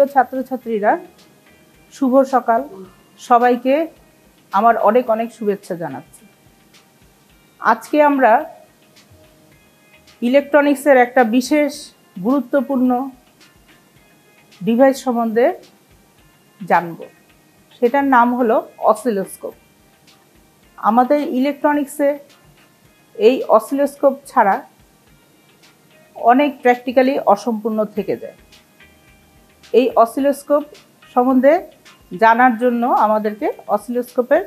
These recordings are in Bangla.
প্রিয় ছাত্রছাত্রীরা, শুভ সকাল। সবাইকে আমার অনেক অনেক শুভেচ্ছা জানাচ্ছি। আজকে আমরা ইলেকট্রনিক্সের একটা বিশেষ গুরুত্বপূর্ণ ডিভাইস সম্বন্ধে জানব। সেটার নাম হলো অসিলোস্কোপ। আমাদের ইলেকট্রনিক্সে এই অসিলোস্কোপ ছাড়া অনেক প্র্যাকটিক্যালি অসম্পূর্ণ থেকে যায়। এই অসিলোস্কোপ সম্বন্ধে জানার জন্য আমাদেরকে অসিলোস্কোপের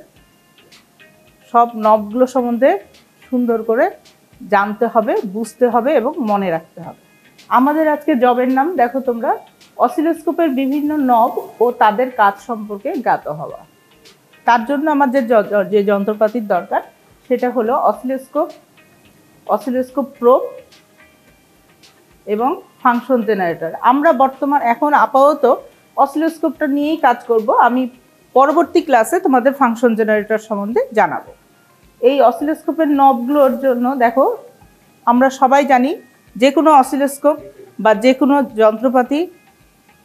সব নবগুলো সম্বন্ধে সুন্দর করে জানতে হবে, বুঝতে হবে এবং মনে রাখতে হবে। আমাদের আজকে জবের নাম দেখো তোমরা, অসিলোস্কোপের বিভিন্ন নব ও তাদের কাজ সম্পর্কে জ্ঞাত হওয়া। তার জন্য আমাদের যে যন্ত্রপাতির দরকার, সেটা হলো অসিলোস্কোপ অসিলোস্কোপ প্রো এবং ফাংশন জেনারেটর আমরা বর্তমান, এখন আপাতত অসিলোস্কোপটা নিয়েই কাজ করব। আমি পরবর্তী ক্লাসে তোমাদের ফাংশন জেনারেটর সম্বন্ধে জানাব। এই অসিলোস্কোপের নবগুলোর জন্য দেখো, আমরা সবাই জানি যে কোনো অসিলোস্কোপ বা যে কোনো যন্ত্রপাতি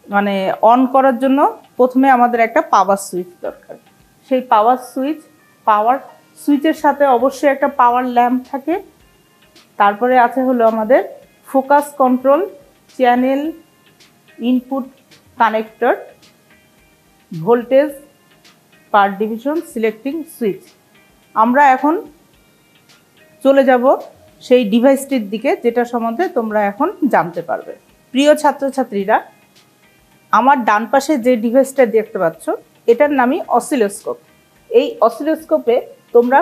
মানে অন করার জন্য প্রথমে আমাদের একটা পাওয়ার সুইচ দরকার। সেই পাওয়ার সুইচ পাওয়ার সুইচের সাথে অবশ্যই একটা পাওয়ার ল্যাম্প থাকে। তারপরে আছে হলো আমাদের focus control channel input connector voltage per division selecting switch. আমরা এখন চলে যাব সেই ডিভাইসটির দিকে, যেটা সম্বন্ধে তোমরা এখন জানতে পারবে। প্রিয় ছাত্রছাত্রীরা, আমার ডান পাশে যে ডিভাইসটা দেখতে পাচ্ছ, এটার নামই অসিলোস্কোপ। এই অসিলোস্কোপে তোমরা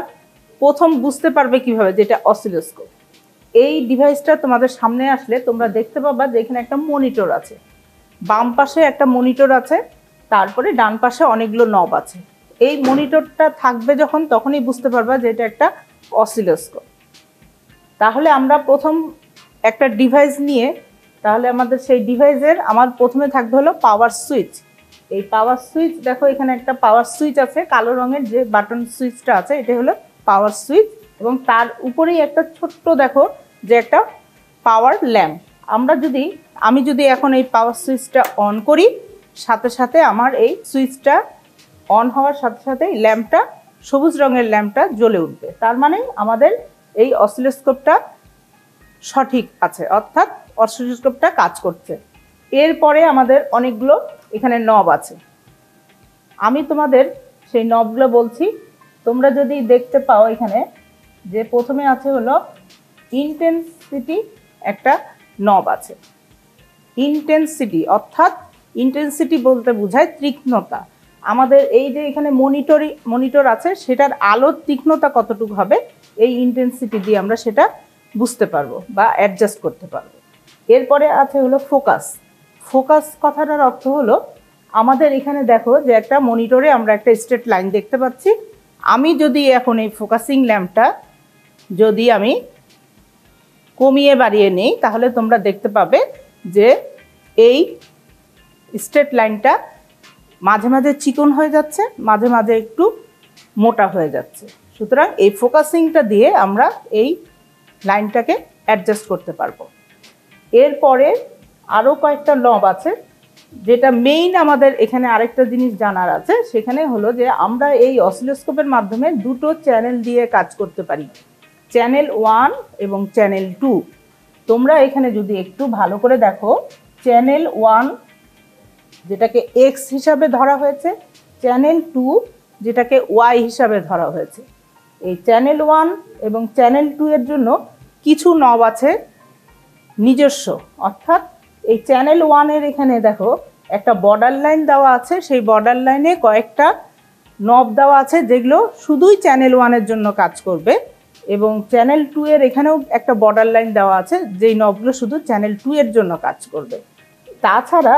প্রথম বুঝতে পারবে কীভাবে যেটা অসিলোস্কোপ। এই ডিভাইসটা তোমাদের সামনে আসলে তোমরা দেখতে পাবা যে এখানে একটা মনিটর আছে। বাম পাশে একটা মনিটর আছে, তারপরে ডান পাশে অনেকগুলো নব আছে। এই মনিটরটা থাকবে যখন, তখনই বুঝতে পারবা যে এটা একটা অসিলোস্কোপ তাহলে আমরা প্রথম একটা ডিভাইস নিয়ে, তাহলে আমাদের সেই ডিভাইসের আমার প্রথমে থাকবে হলো পাওয়ার সুইচ এই পাওয়ার সুইচ দেখো এখানে একটা পাওয়ার সুইচ আছে, কালো রঙের যে বাটন সুইচটা আছে এটা হলো পাওয়ার সুইচ এবং তার উপরেই একটা ছোট্ট, দেখো যে একটা পাওয়ার ল্যাম্প আমরা যদি, আমি যদি এখন এই পাওয়ার সুইচটা অন করি, সাথে সাথে আমার এই সুইচটা অন হওয়ার সাথে সাথেই ল্যাম্পটা সবুজ রঙের ল্যাম্পটা জ্বলে উঠবে। তার মানে আমাদের এই অসিলোস্কোপটা সঠিক আছে, অর্থাৎ অসিলোস্কোপটা কাজ করছে। এরপরে আমাদের অনেকগুলো এখানে নব আছে। আমি তোমাদের সেই নবগুলো বলছি। তোমরা যদি দেখতে পাও এখানে, যে প্রথমে আছে হলো ইন্টেন্সিটি একটা নব আছে। ইন্টেন্সিটি অর্থাৎ ইন্টেন্সিটি বলতে বোঝায় তীক্ষ্ণতা। আমাদের এই যে এখানে মনিটরি মনিটর আছে, সেটার আলোর তীক্ষ্ণতা কতটুকু হবে, এই ইন্টেন্সিটি দিয়ে আমরা সেটা বুঝতে পারব বা অ্যাডজাস্ট করতে পারব। এরপরে আছে হলো ফোকাস ফোকাস কথাটার অর্থ হলো, আমাদের এখানে দেখো যে একটা মনিটরে আমরা একটা স্ট্রেট লাইন দেখতে পাচ্ছি। আমি যদি এখন এই ফোকাসিং ল্যাম্পটা যদি আমি কমিয়ে বাড়িয়ে নেই, তাহলে তোমরা দেখতে পাবে যে এই স্ট্রেট লাইনটা মাঝে মাঝে চিকন হয়ে যাচ্ছে, মাঝে মাঝে একটু মোটা হয়ে যাচ্ছে। সুতরাং এই ফোকাসিংটা দিয়ে আমরা এই লাইনটাকে অ্যাডজাস্ট করতে পারব। এরপরে আরও কয়েকটা লব আছে, যেটা মেইন আমাদের এখানে আরেকটা জিনিস জানার আছে, সেখানে হলো যে আমরা এই অসিলোস্কোপের মাধ্যমে দুটো চ্যানেল দিয়ে কাজ করতে পারি। চ্যানেল ওয়ান এবং চ্যানেল টু। তোমরা এখানে যদি একটু ভালো করে দেখো, চ্যানেল ওয়ান যেটাকে এক্স হিসাবে ধরা হয়েছে, চ্যানেল টু যেটাকে ওয়াই হিসাবে ধরা হয়েছে। এই চ্যানেল ওয়ান এবং চ্যানেল টু এর জন্য কিছু নব আছে, নিজস্ব। অর্থাৎ এই চ্যানেল ওয়ানের এখানে দেখো, একটা বর্ডার লাইন দেওয়া আছে, সেই বর্ডার লাইনে কয়েকটা নব দেওয়া আছে, যেগুলো শুধুই চ্যানেল ওয়ানের জন্য কাজ করবে। এবং চ্যানেল টু এর এখানেও একটা বর্ডার লাইন দেওয়া আছে, যেই নবগুলো শুধু চ্যানেল টু এর জন্য কাজ করবে। তাছাড়া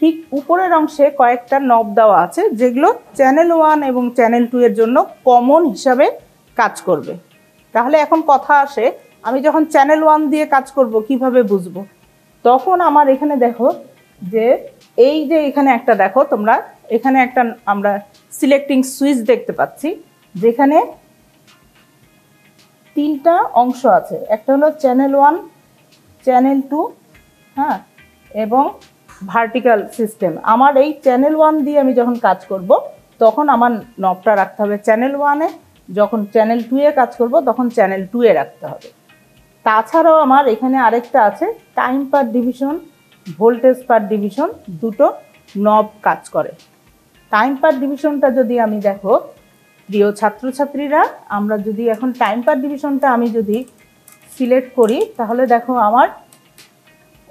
ঠিক উপরের অংশে কয়েকটা নব দেওয়া আছে, যেগুলো চ্যানেল ওয়ান এবং চ্যানেল টু এর জন্য কমন হিসাবে কাজ করবে। তাহলে এখন কথা আসে, আমি যখন চ্যানেল ওয়ান দিয়ে কাজ করব, কীভাবে বুঝব? তখন আমার এখানে দেখো যে, এই যে এখানে একটা দেখো, তোমরা এখানে একটা আমরা সিলেক্টিং সুইচ দেখতে পাচ্ছি, যেখানে তিনটা অংশ আছে। একটা হলো চ্যানেল ওয়ান চ্যানেল টু হ্যাঁ এবং ভার্টিক্যাল সিস্টেম আমার এই চ্যানেল ওয়ান দিয়ে আমি যখন কাজ করব, তখন আমার নবটা রাখতে হবে চ্যানেল ওয়ানে যখন চ্যানেল টুয়ে কাজ করব, তখন চ্যানেল টুয়ে রাখতে হবে। তাছাড়াও আমার এখানে আরেকটা আছে time per division voltage per division দুটো নব কাজ করে। টাইম পার ডিভিশনটা যদি আমি দেখো প্রিয় ছাত্রছাত্রীরা, আমরা যদি এখন টাইম পার ডিভিশনটা আমি যদি সিলেক্ট করি, তাহলে দেখো আমার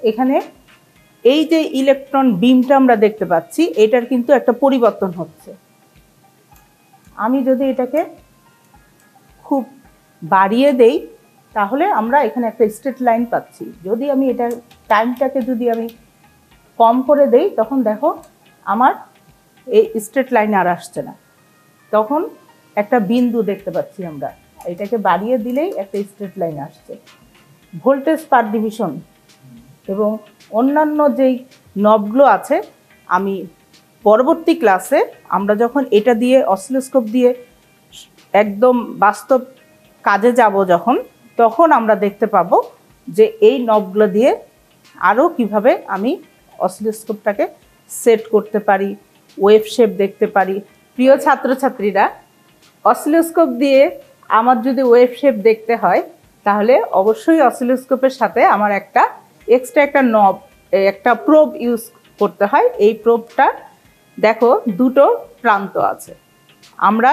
এখানে এই যে ইলেকট্রন বিমটা আমরা দেখতে পাচ্ছি, এটার কিন্তু একটা পরিবর্তন হচ্ছে। আমি যদি এটাকে খুব বাড়িয়ে দেই, তাহলে আমরা এখানে একটা স্ট্রেট লাইন পাচ্ছি। যদি আমি এটা টাইমটাকে যদি আমি কম করে দেই, তখন দেখো আমার এই স্ট্রেট লাইন আর আসছে না। তখন একটা বিন্দু দেখতে পাচ্ছি আমরা। এটাকে বাড়িয়ে দিলেই একটা স্ট্রেট লাইন আসছে। ভোল্টেজ পার ডিভিশন এবং অন্যান্য যেই নবগুলো আছে, আমি পরবর্তী ক্লাসে আমরা যখন এটা দিয়ে অসিলোস্কোপ দিয়ে একদম বাস্তব কাজে যাব যখন, তখন আমরা দেখতে পাবো যে এই নবগুলো দিয়ে আরও কীভাবে আমি অসিলোস্কোপটাকে সেট করতে পারি ওয়েব শেপ দেখতে পারি। প্রিয় ছাত্রছাত্রীরা অসিলোস্কোপ দিয়ে আমার যদি ওয়েভ শেপ দেখতে হয়, তাহলে অবশ্যই অসিলোস্কোপের সাথে আমার একটা এক্সট্রা একটা নব একটা প্রোব ইউজ করতে হয়। এই প্রোবটা দেখো, দুটো প্রান্ত আছে। আমরা,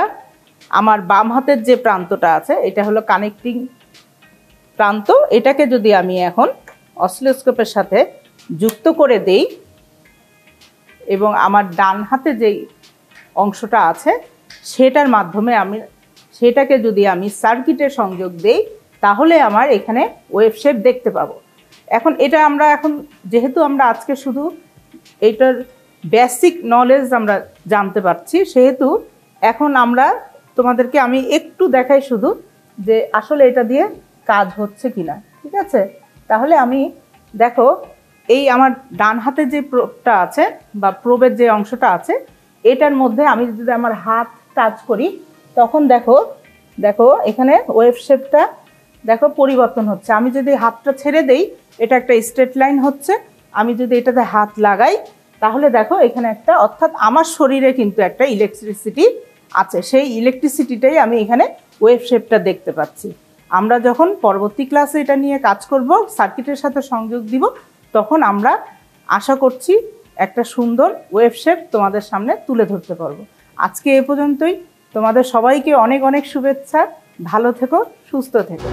আমার বাম হাতের যে প্রান্তটা আছে, এটা হলো কানেক্টিং প্রান্ত। এটাকে যদি আমি এখন অসিলোস্কোপের সাথে যুক্ত করে দেই এবং আমার ডান হাতে যেই অংশটা আছে সেটার মাধ্যমে আমি, সেটাকে যদি আমি সার্কিটের সংযোগ দেই, তাহলে আমার এখানে ওয়েব শেপ দেখতে পাবো। এখন এটা আমরা এখন, যেহেতু আমরা আজকে শুধু এটার বেসিক নলেজ আমরা জানতে পারছি, সেহেতু এখন আমরা তোমাদেরকে আমি একটু দেখাই শুধু যে আসলে এটা দিয়ে কাজ হচ্ছে কিনা, ঠিক আছে? তাহলে আমি দেখো, এই আমার ডান হাতে যে প্রোবটা আছে বা প্রোবের যে অংশটা আছে, এটার মধ্যে আমি যদি আমার হাত টাচ করি, তখন দেখো দেখো এখানে ওয়েভ শেপটা দেখো পরিবর্তন হচ্ছে। আমি যদি হাতটা ছেড়ে দেই, এটা একটা স্ট্রেট লাইন হচ্ছে। আমি যদি এটাতে হাত লাগাই, তাহলে দেখো এখানে একটা, অর্থাৎ আমার শরীরে কিন্তু একটা ইলেকট্রিসিটি আছে। সেই ইলেকট্রিসিটিটাই আমি এখানে ওয়েভ শেপটা দেখতে পাচ্ছি। আমরা যখন পরবর্তী ক্লাসে এটা নিয়ে কাজ করব সার্কিটের সাথে সংযোগ দিব, তখন আমরা আশা করছি একটা সুন্দর ওয়েভ শেপ তোমাদের সামনে তুলে ধরতে পারব। আজকে এ পর্যন্তই। তোমাদের সবাইকে অনেক অনেক শুভেচ্ছা। ভালো থেকো সুস্থ থেকো।